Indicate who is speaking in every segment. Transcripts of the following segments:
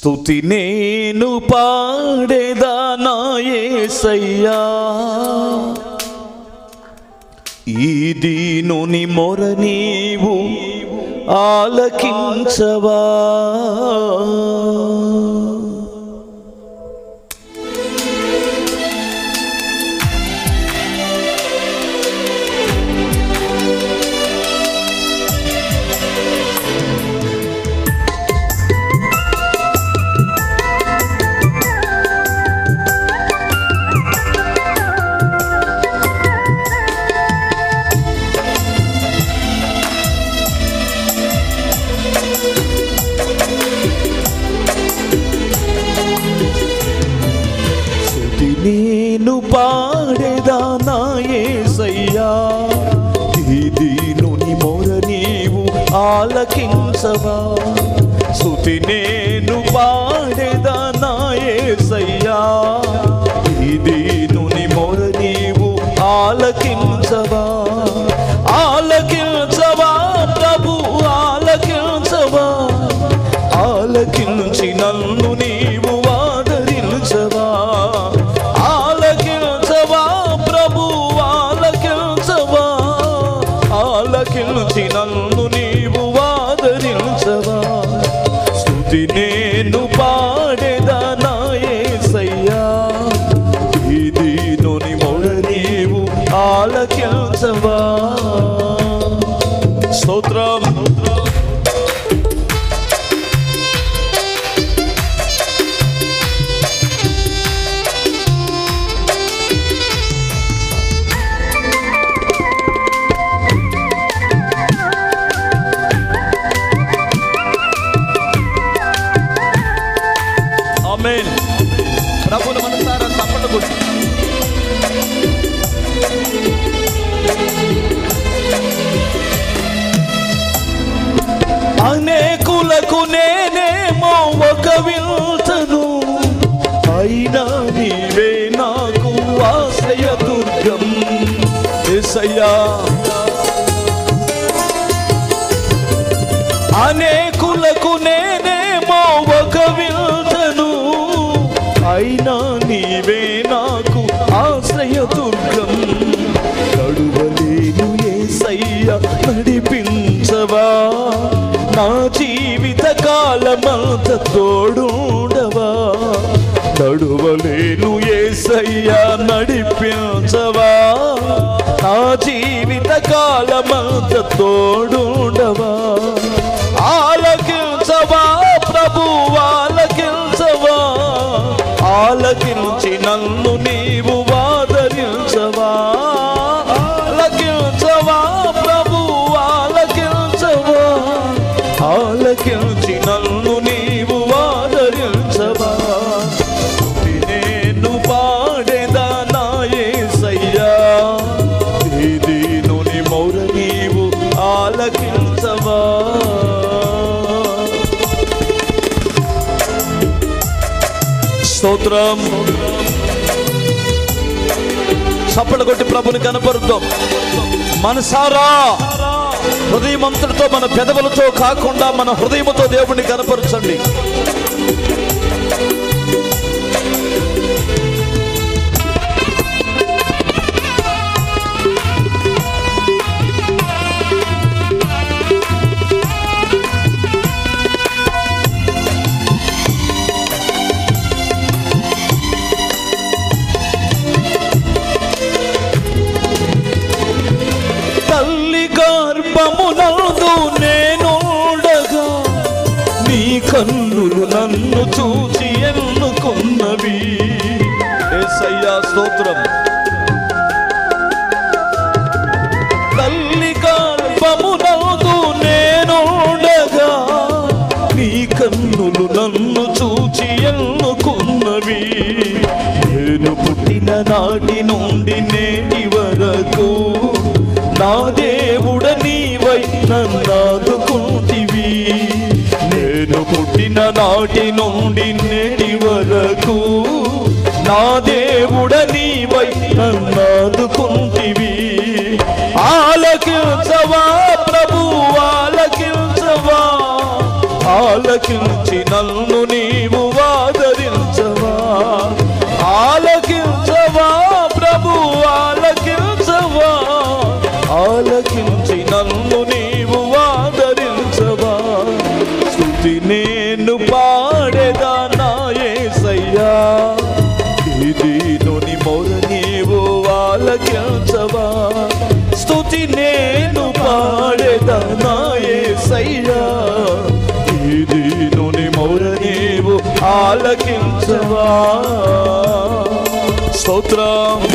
Speaker 1: స్థుతి నేను పాడేదా నా యేసయ్యా ఈ దీనుని మొర నీవు ఆలకించవా. ఆలకించవా స్తుతి నేను పాడేదా నా ఇది నుని మొర నీవు ఆలకించవా? ఆలకించవా ప్రభు ఆలకించవా? ఆలకించి నన్ను అయినా నీవే నాకు ఆశ్రయ దుర్గం. ఎసయ్యా అనేకులకు నేనేమో ఒక విల్తను అయినా నీవే నాకు ఆశ్రయ దుర్గం. నడువలేను ఏసయ్య నడిపించవా? నా జీవిత కాలమంత తోడుండవా? తడువలేను ఏసయ్యా నడిపించవా? నా జీవిత కాలమంత తోడుండవా? ఆలకించవా ప్రభు ఆలకించవా? ఆలకించి నన్ను స్తోత్రం. చప్పలు కొట్టి ప్రభుని కనపరుద్దాం. మనసారా హృదయమంతటితో మన పెదవులతో కాకుండా మన హృదయముతో దేవుణ్ణి కనపరచండి. కన్నులు నన్ను చూచి ఎన్నుకున్నవి. ఏసయ్యా స్తోత్రం. తల్లి గర్భమునందు నేనుండగా నీ కన్నులు నన్ను చూచి ఎన్నుకున్నవి. నేను పుట్టిన నాటి నుండి నేటి వరకు నా దేవుడ నీవై నన్నాదుకుంటు నేను పుట్టిన నాటి నుండి నేటి వరకు నా దేవుడ నీవై నన్నాదుకుంటివి ఆలకించవా? స్తోత్రం.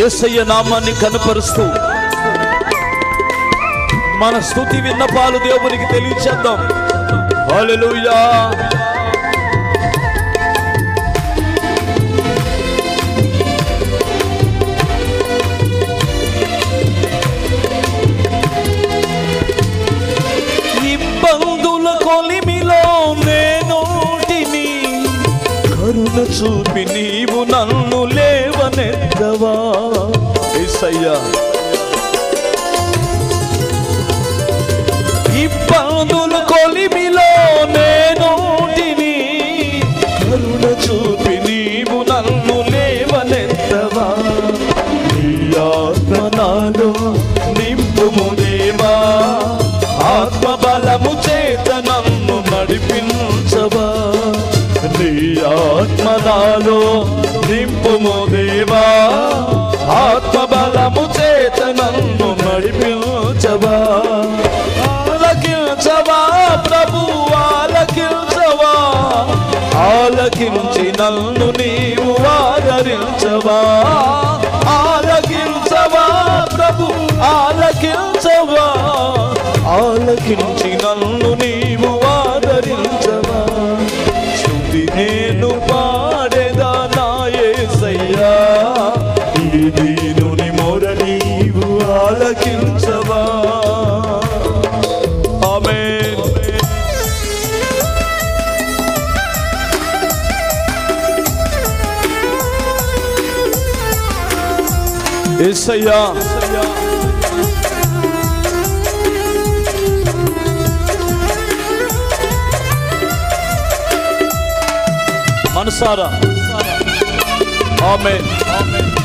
Speaker 1: ఏసయ్య నామాన్ని కనపరుస్తూ మన స్థుతి విన్నపాలు దేవునికి తెలియచేద్దాం. హల్లెలూయా ఇబ్బందుల కొలిమిలో నేనోటిని. కరుణ చూపి నీవు నన్ను లేవనెద్దవా ఏసయ్యా. ఇబ్బందులు కొలిమి করবা ఏసయ్యా. మనసారా. ఆమె ఆమె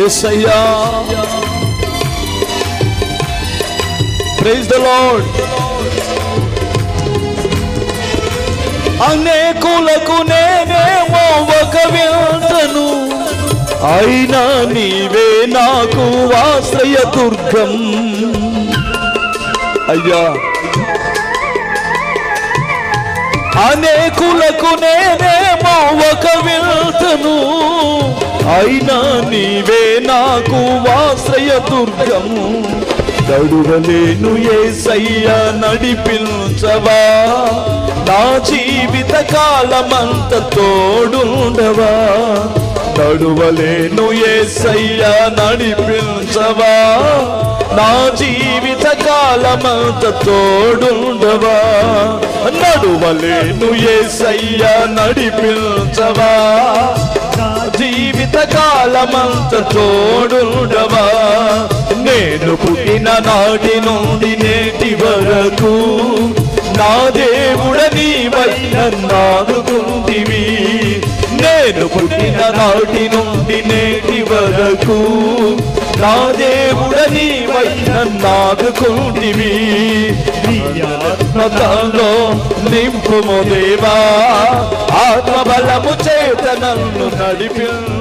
Speaker 1: యేసయ్యా ప్రైజ్ ద లార్డ్ అనేకులకు నేనేమో ఒక వింతను అయినా నీవే నాకు ఆశ్రయ దుర్గం. అయ్యా. అనేకులకు నేనేమో ఒక వింతను అయినా నీవే నాకు వాశ్రయ దుర్గము నడువలేను ఏసయ్య నడిపించవా? నా జీవిత కాలమంత తోడుండవా? నడువలేను ఏసయ్య నడిపించవా? నా జీవిత కాలమంత తోడుండవా? నడువలేను ఏసయ్య నడిపించవా? నా జీవిత కాలమంత తోడుండవా? నేను పుట్టిన నాటి నుండి నేటి వరకు నా దేవుడ నీవై నన్నాదుకుంటివి నేను పుట్టిన నాటి నుండి నేటి వరకు నా దేవుడని నీవై నన్నాదుకుంటివి నింపుము దేవా. ఆత్మబలము చేత నన్ను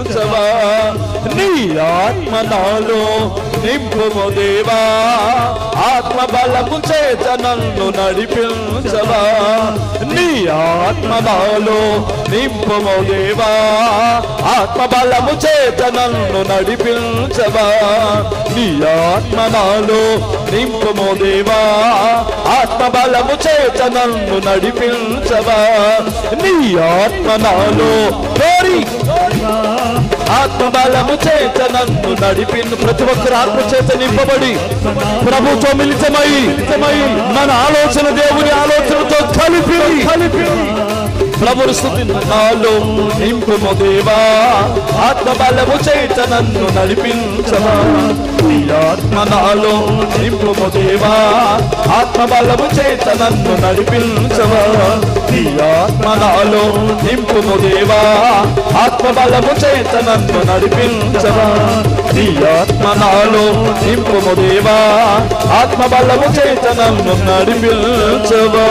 Speaker 1: నడిపించవా నీ ఆత్మ నాలో నింపుము దేవా. ఆత్మ బలము చేత నన్ను నడిపించవా. నీ ఆత్మ నాలో నింపుము దేవా. ఆత్మ బలము చేత నన్ను నడిపించవా. నీ ఆత్మ నాలో నింపుము దేవా. ఆత్మ బలము చేత నన్ను నడిపించవా. నీ ఆత్మ నాలో కోరి ఆత్మబలము చేత నన్ను నడిపిన ప్రతి ఒక్కరు ఆత్మ చేత నింపబడి ప్రభుత్వం మిలితమై మన ఆలోచన దేవుని ఆలోచనతో కలిపి కలిపి ప్రభుని స్థుతి నాలో నింపుము దేవా. ఆత్మబలము చేత నన్ను నడిపించమా. నీ ఆత్మ నాలో నింపుము దేవా. ఆత్మబలము చేత నన్ను నడిపించమా. నీ ఆత్మ నాలో నింపుము దేవా. ఆత్మబలము చేత నన్ను నడిపించమా. నీ ఆత్మ నాలో నింపుము దేవా. ఆత్మబలము చేత నన్ను నడిపించవా